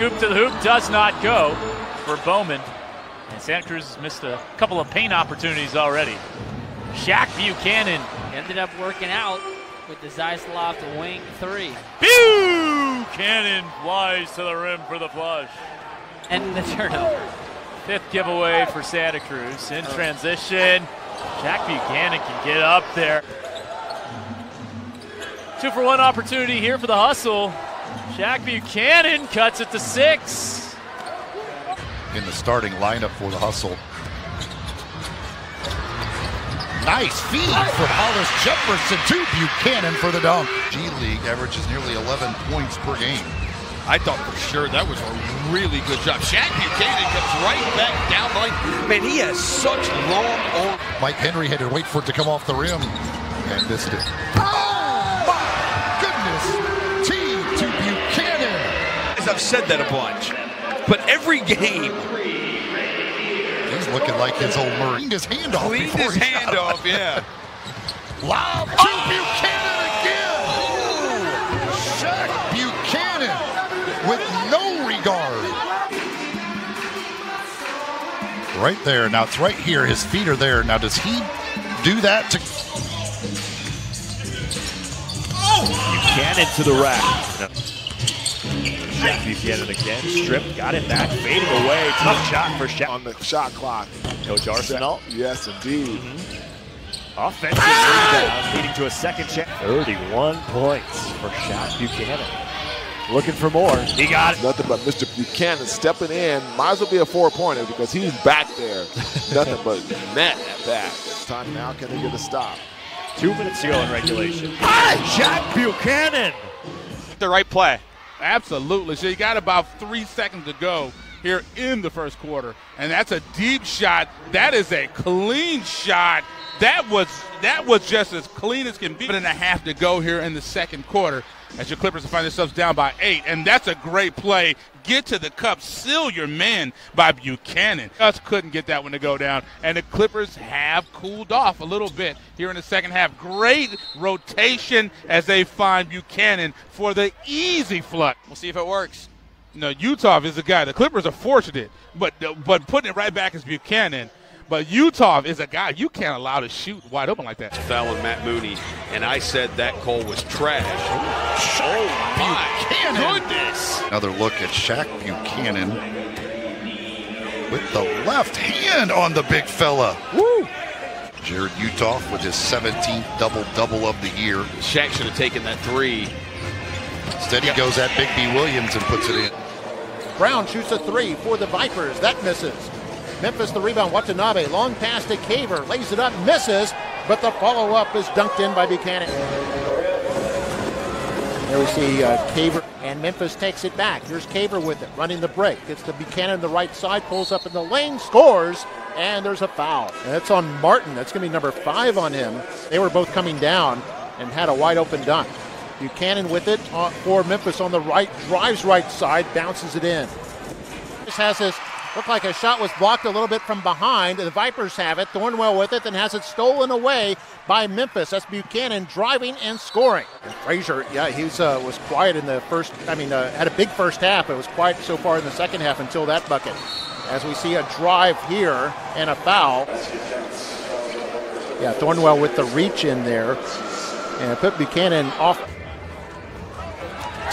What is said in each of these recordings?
scoop to the hoop does not go for Bowman. And Santa Cruz has missed a couple of paint opportunities already. Shaq Buchanan ended up working out with the Zysloft wing three. Buchanan flies to the rim for the flush. And the turnover. Fifth giveaway for Santa Cruz. In transition, Shaq Buchanan can get up there. Two for one opportunity here for the hustle. Shaq Buchanan cuts it to six. In the starting lineup for the hustle. Nice feed from Hollis Jefferson to Buchanan for the dunk. G League averages nearly 11 points per game. I thought for sure that was a really good job. Shaq Buchanan comes right back down the lane. Man, he has such long arms. Myke Henry had to wait for it to come off the rim and missed it. Oh I've said that a bunch, but every game He's looking like his old Murray. Cleaned his hand off cleaned before his he hand shot. off. Yeah. Lob to oh! Buchanan again. Shaq Buchanan with no regard. Right there. Now it's right here. His feet are there. Now does he do that to? Oh! Buchanan to the rack. Shaq Buchanan again. Strip, got it back, fading away. Tough shot for Shaq. on the shot clock. Coach Arsenal. Yes, indeed. Mm-hmm. Offensive ah! rebound, leading to a second chance. 31 points for Shaq Buchanan. Looking for more. He got it. Nothing but Mr. Buchanan stepping in. Might as well be a four-pointer because he's back there. Nothing but net at that. Time now, can they get a stop? Two minutes to go in regulation. Shaq Buchanan. The right play. Absolutely. So you got about three seconds to go here in the first quarter, and that's a deep shot. That is a clean shot. That was that was just as clean as can be. Minute and a half to go here in the second quarter, as your Clippers find themselves down by eight, and that's a great play. Get to the cup, seal your man by Buchanan. Just couldn't get that one to go down, and the Clippers have cooled off a little bit here in the second half. Great rotation as they find Buchanan for the easy flush. We'll see if it works. No, Uthoff is the guy. The Clippers are fortunate, but but putting it right back is Buchanan. But Uthoff is a guy you can't allow to shoot wide open like that. Foul on Matt Mooney, and I said that call was trash. Oh my goodness! Another look at Shaq Buchanan with the left hand on the big fella. Woo! Jarrod Uthoff with his 17th double double of the year. Shaq should have taken that three. Instead, he goes at Big B Williams and puts it in. Brown shoots a three for the Vipers. That misses. Memphis the rebound. Watanabe. Long pass to Caver. Lays it up. Misses. But the follow up is dunked in by Buchanan. There we see uh, Caver. And Memphis takes it back. Here's Caver with it. Running the break. Gets to Buchanan the right side. Pulls up in the lane. Scores. And there's a foul. And that's on Martin. That's going to be number five on him. They were both coming down and had a wide open dunk. Buchanan with it uh, for Memphis on the right, drives right side, bounces it in. This has this look like a shot was blocked a little bit from behind. The Vipers have it. Thornwell with it, then has it stolen away by Memphis. That's Buchanan driving and scoring. And Frazier, yeah, he was, uh, was quiet in the first. I mean, uh, had a big first half. It was quiet so far in the second half until that bucket. As we see a drive here and a foul. Yeah, Thornwell with the reach in there and put Buchanan off.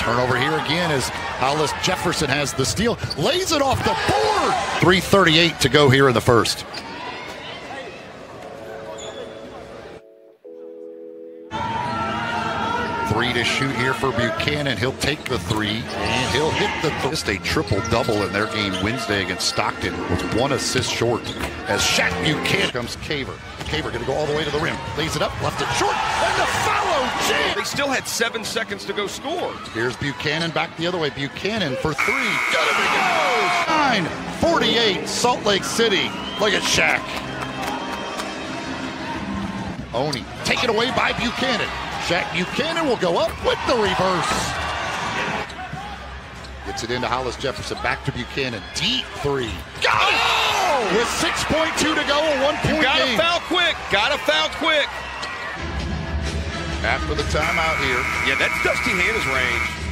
Turnover here again as Hollis Jefferson has the steal, lays it off the board. 3:38 to go here in the first. Three to shoot here for Buchanan. He'll take the three and he'll hit the th- just a triple double in their game Wednesday against Stockton with one assist short. As Shaq Buchanan comes Caver. Caver going to go all the way to the rim. Lays it up, left it short, and the follow jam. They still had seven seconds to go score. Here's Buchanan back the other way. Buchanan for three. Good as he goes. 9 48, Salt Lake City. Look at Shaq. Oni taken away by Buchanan. Shaq Buchanan will go up with the reverse. Gets it into Hollis Jefferson. Back to Buchanan. Deep three. Got it! Oh! With 6.2 to go, a one point Got to foul quick. Got to foul quick. After the timeout here. Yeah, that's Dusty Hannahs' range.